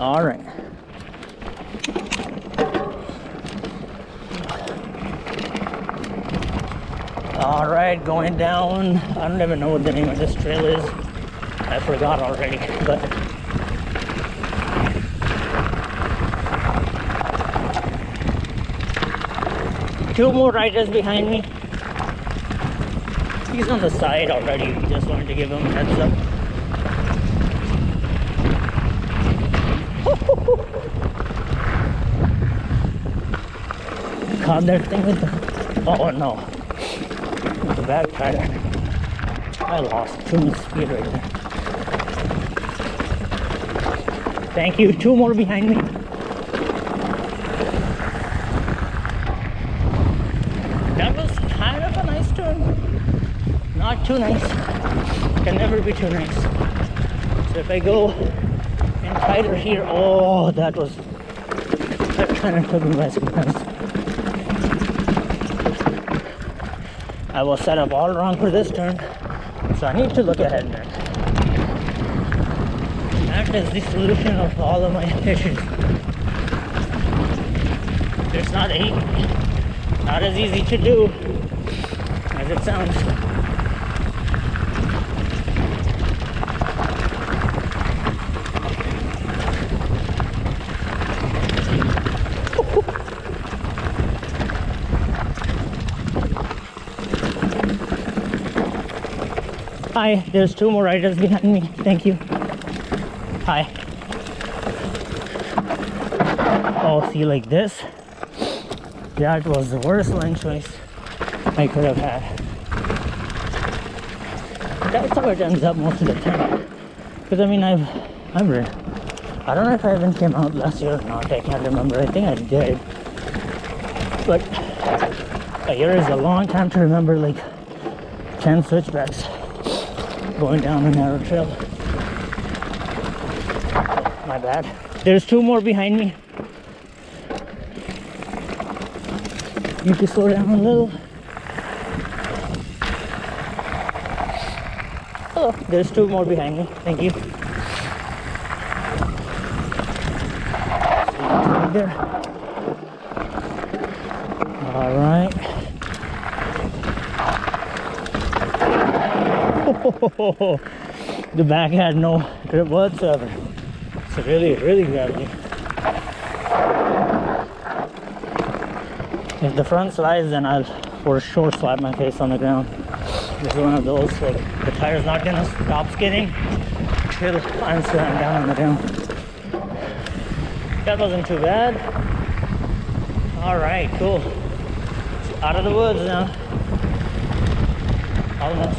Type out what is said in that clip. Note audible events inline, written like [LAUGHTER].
All right. All right, going down. I don't even know what the name of this trail is. I forgot already, [LAUGHS] but two more riders behind me. He's on the side already. Just wanted to give him a heads up. Caught thing with the. Oh no. The back tire. I lost too much speed right there. Thank you. Two more behind me. That was kind of a nice turn. Not too nice. Can never be too nice. So if I go in tighter here, oh, that was. That kind of took me by surprise. I was set up all wrong for this turn, so I need to look ahead now. That is the solution of all of my [LAUGHS] issues. It's not easy, not as easy to do as it sounds. Hi, there's two more riders behind me. Thank you. Hi. Oh, see, like this. That was the worst line choice I could have had. That's how it ends up most of the time. Because I mean, I've, re- I don't know if I even came out last year or not. I can't remember. I think I did. But a year is a long time to remember like 10 switchbacks going down a narrow trail. My bad. There's two more behind me. Need to slow down a little. Oh, there's two more behind me. Thank you. You right there. All right. [LAUGHS] the back had no grip whatsoever. It's really, really grabbed me. If the front slides, then I'll for sure slap my face on the ground. This is one of those where the tire's not gonna stop skidding till I'm sitting down on the ground. That wasn't too bad. All right, cool. Out of the woods now. Almost.